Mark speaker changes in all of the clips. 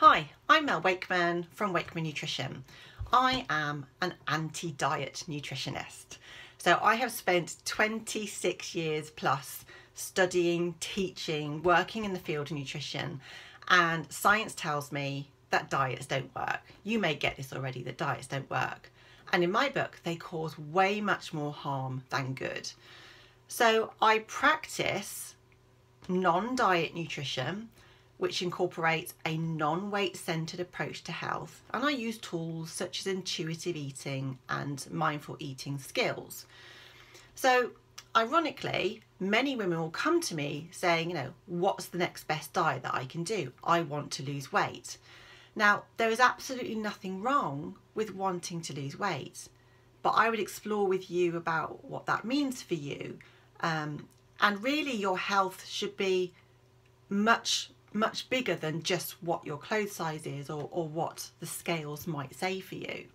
Speaker 1: Hi, I'm Mel Wakeman from Wakeman Nutrition. I am an anti-diet nutritionist. So I have spent 26 years plus studying, teaching, working in the field of nutrition and science tells me that diets don't work. You may get this already that diets don't work. And in my book, they cause way much more harm than good. So I practice non diet nutrition, which incorporates a non weight centered approach to health. And I use tools such as intuitive eating and mindful eating skills. So, ironically, many women will come to me saying, you know, what's the next best diet that I can do? I want to lose weight. Now, there is absolutely nothing wrong with wanting to lose weight, but I would explore with you about what that means for you. Um, and really, your health should be much, much bigger than just what your clothes size is or, or what the scales might say for you.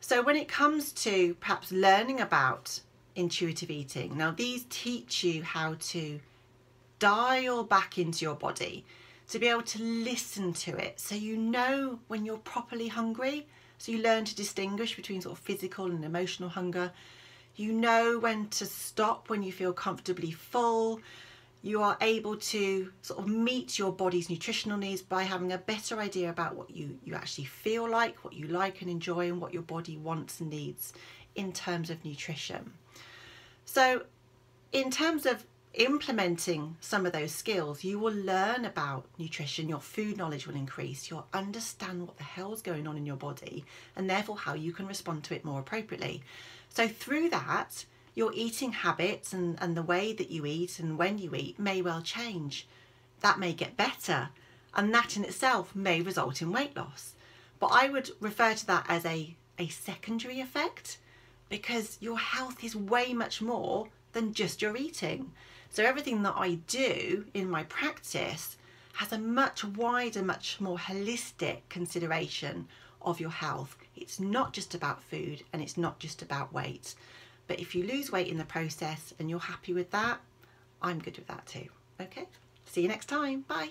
Speaker 1: So, when it comes to perhaps learning about intuitive eating, now these teach you how to dial back into your body to be able to listen to it so you know when you're properly hungry. So you learn to distinguish between sort of physical and emotional hunger. You know when to stop when you feel comfortably full. You are able to sort of meet your body's nutritional needs by having a better idea about what you, you actually feel like, what you like and enjoy, and what your body wants and needs in terms of nutrition. So, in terms of implementing some of those skills, you will learn about nutrition, your food knowledge will increase, you'll understand what the hell's going on in your body, and therefore how you can respond to it more appropriately. So, through that, your eating habits and, and the way that you eat and when you eat may well change. That may get better, and that in itself may result in weight loss. But I would refer to that as a, a secondary effect because your health is way much more than just your eating. So everything that I do in my practice has a much wider, much more holistic consideration of your health. It's not just about food and it's not just about weight. But if you lose weight in the process and you're happy with that, I'm good with that too. Okay? See you next time. Bye.